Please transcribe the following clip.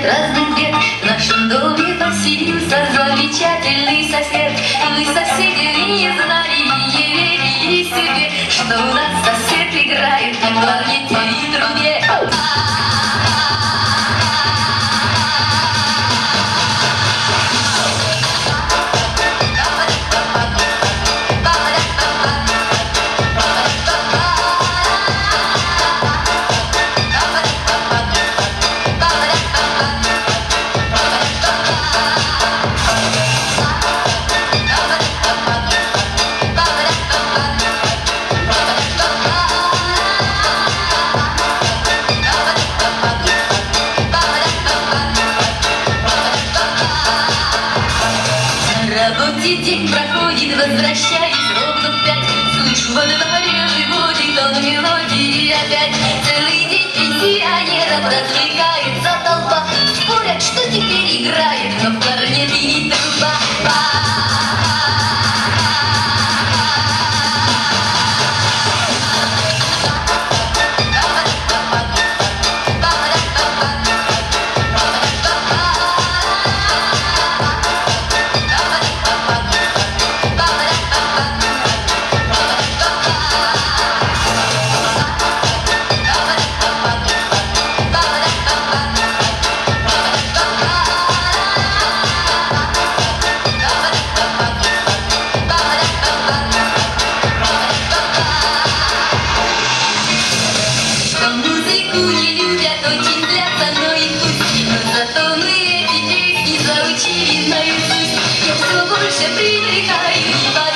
свет бед В нашем доме поселился замечательный сосед. Вы, соседи, не знали и не верили себе Что у нас сосед играет Работе день проходит, возвращаясь ровно в пять. Слышу во дворе животик, он мелодии опять. Целый день пенсионеров развлекается Наизусть. Я все больше привыкаю